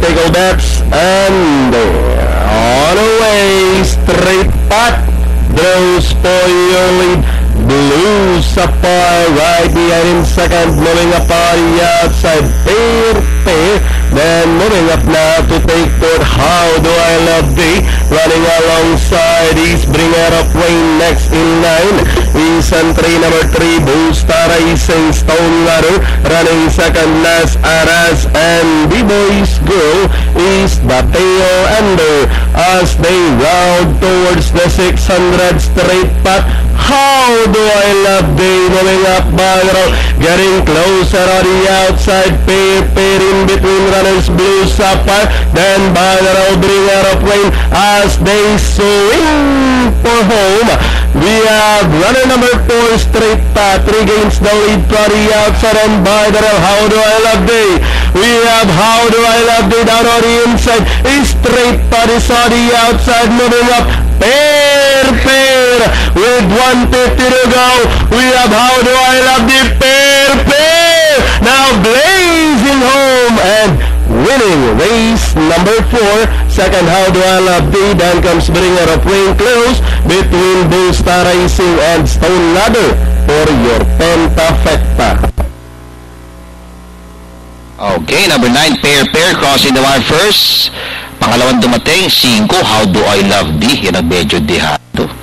Tickle Bets, and on away, straight pot, throws for your lead. Blue Sapphire right behind in second, moving up on the outside, pair, pair, then moving up now to take third, How Do I Love Thee, running alongside? East Bringer of Rain next in line, Booster Racing, Stone Ladder, running second last, Aras and B-Boys Girl is the tail ender as they round towards the 600 straight path. How Do I Love Thee moving up the road, getting closer on the outside, pair, pair in between runners, Blue Sapphire, then the Bringer of Rain as they swing. Have runner number four, straight path, regains the lead the outside and by the road, How Do I Love Thee? We have How Do I Love Thee down on the inside, a straight path is on the outside, moving up, pair, pair, with 150 to go. We have How Do I Love Thee pair, race number four. Second, How Do I Love Thee, then comes Bringer of Rain close between Busta Racing and Stone Ladder for your pentafecta. Okay, number 9, pair pair, crossing the wire first. Pangalawang dumating, 5, How Do I Love Thee, yan ang medyo dihado.